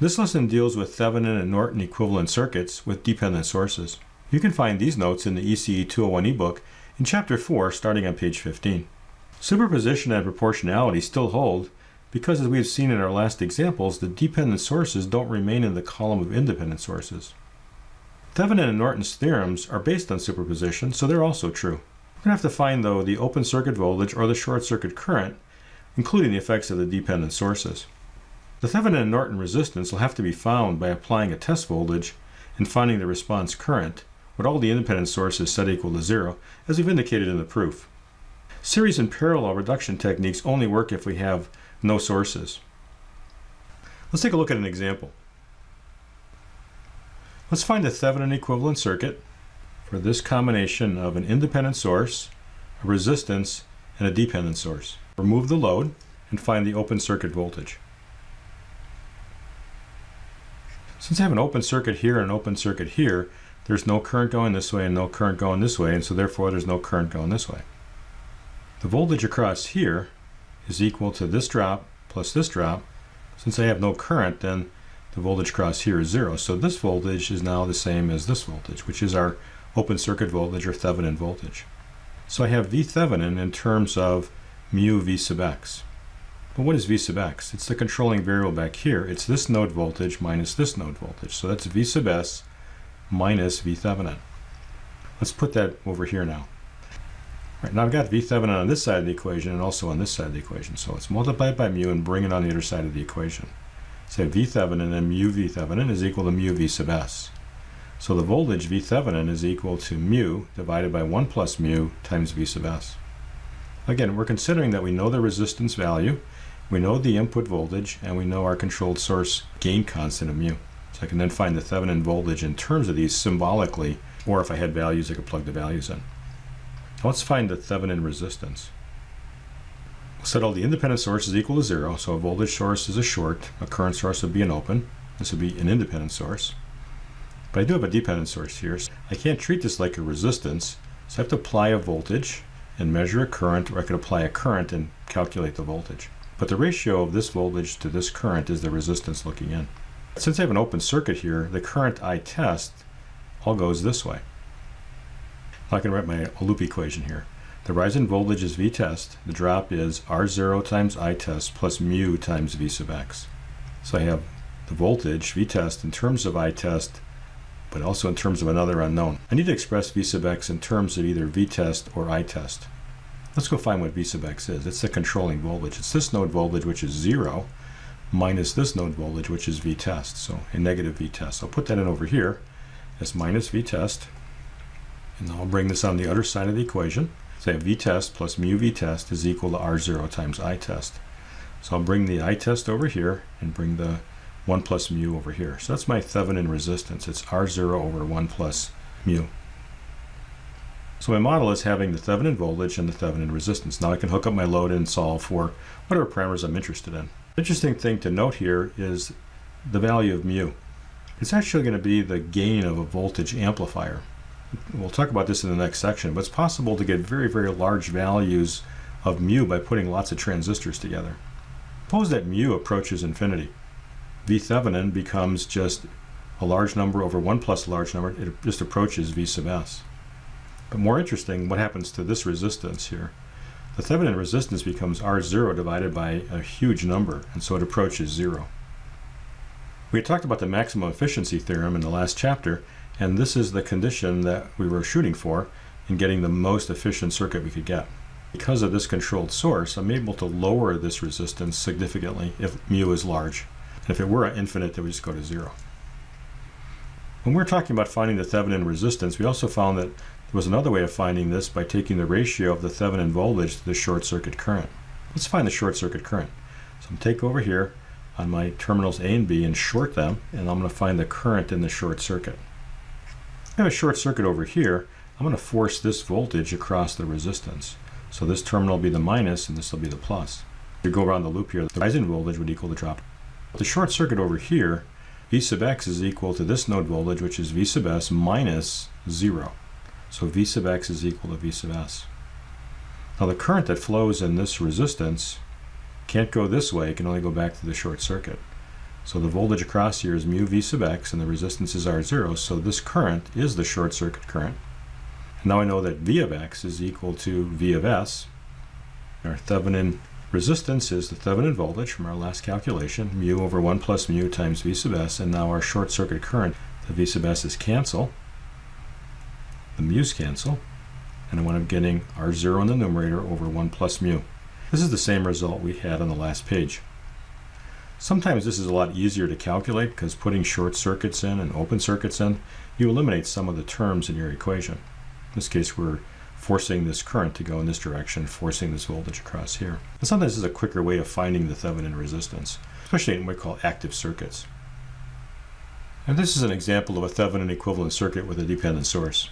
This lesson deals with Thevenin and Norton equivalent circuits with dependent sources. You can find these notes in the ECE 201 ebook in Chapter 4 starting on page 15. Superposition and proportionality still hold because as we have seen in our last examples, the dependent sources don't remain in the column of independent sources. Thevenin and Norton's theorems are based on superposition, so they're also true. We're going to have to find, though, the open circuit voltage or the short circuit current, including the effects of the dependent sources. The Thevenin and Norton resistance will have to be found by applying a test voltage and finding the response current, with all the independent sources set equal to zero, as we've indicated in the proof. Series and parallel reduction techniques only work if we have no sources. Let's take a look at an example. Let's find the Thevenin equivalent circuit for this combination of an independent source, a resistance, and a dependent source. Remove the load and find the open circuit voltage. Since I have an open circuit here and an open circuit here, there's no current going this way and no current going this way, and so therefore there's no current going this way. The voltage across here is equal to this drop plus this drop. Since I have no current, then the voltage across here is zero. So this voltage is now the same as this voltage, which is our open circuit voltage or Thevenin voltage. So I have V Thevenin in terms of mu V sub x. But what is V sub x? It's the controlling variable back here. It's this node voltage minus this node voltage. So that's V sub s minus V Thevenin. Let's put that over here now. Right, now I've got V Thevenin on this side of the equation and also on this side of the equation. So let's multiply it by mu and bring it on the other side of the equation. Say V Thevenin and mu V Thevenin is equal to mu V sub s. So the voltage V Thevenin is equal to mu divided by 1 plus mu times V sub s. Again, we're considering that we know the resistance value, we know the input voltage, and we know our controlled source gain constant of mu. So I can then find the Thevenin voltage in terms of these symbolically, or if I had values, I could plug the values in. Let's find the Thevenin resistance. We'll set all the independent sources equal to zero, so a voltage source is a short, a current source would be an open, this would be an independent source. But I do have a dependent source here, so I can't treat this like a resistance, so I have to apply a voltage and measure a current, or I could apply a current and calculate the voltage. But the ratio of this voltage to this current is the resistance looking in. Since I have an open circuit here, the current I test all goes this way. I can write my loop equation here. The rise in voltage is V test. The drop is R0 times I test plus mu times V sub x. So I have the voltage, V test, in terms of I test, but also in terms of another unknown. I need to express V sub x in terms of either V test or I test. Let's go find what V sub x is. It's the controlling voltage. It's this node voltage, which is 0, minus this node voltage, which is V test, so a negative V test. I'll put that in over here as minus V test and I'll bring this on the other side of the equation. Say V test plus mu V test is equal to R0 times I test. So I'll bring the I test over here and bring the 1 plus mu over here. So that's my Thevenin resistance. It's R0 over 1 plus mu. So my model is having the Thevenin voltage and the Thevenin resistance. Now I can hook up my load and solve for whatever parameters I'm interested in. Interesting thing to note here is the value of mu. It's actually going to be the gain of a voltage amplifier. We'll talk about this in the next section, but it's possible to get very, very large values of mu by putting lots of transistors together. Suppose that mu approaches infinity. V Thevenin becomes just a large number over 1 plus a large number. It just approaches V sub s. But more interesting, what happens to this resistance here? The Thevenin resistance becomes R0 divided by a huge number, and so it approaches 0. We talked about the maximum efficiency theorem in the last chapter, and this is the condition that we were shooting for in getting the most efficient circuit we could get. Because of this controlled source, I'm able to lower this resistance significantly if mu is large. And if it were infinite, it would just go to zero. When we we're talking about finding the Thevenin resistance, we also found that there was another way of finding this by taking the ratio of the Thevenin voltage to the short circuit current. Let's find the short circuit current. So I'm take over here on my terminals A and B and short them, and I'm going to find the current in the short circuit. I have a short circuit over here. I'm going to force this voltage across the resistance. So this terminal will be the minus and this will be the plus. If you go around the loop here, the rise in voltage would equal the drop. The short circuit over here, V sub x is equal to this node voltage, which is V sub s minus 0. So V sub x is equal to V sub s. Now the current that flows in this resistance can't go this way, it can only go back to the short circuit. So the voltage across here is mu V sub x and the resistance is R0, so this current is the short circuit current. And now I know that V of x is equal to V of s. Our Thevenin resistance is the Thevenin voltage from our last calculation, mu over 1 plus mu times V sub s, and now our short circuit current, the V sub s is cancel, mu's cancel, and I want to getting R0 in the numerator over 1 plus mu. This is the same result we had on the last page. Sometimes this is a lot easier to calculate because putting short circuits in and open circuits in, you eliminate some of the terms in your equation. In this case, we're forcing this current to go in this direction, forcing this voltage across here. And sometimes this is a quicker way of finding the Thevenin resistance, especially in what we call active circuits. And this is an example of a Thevenin equivalent circuit with a dependent source.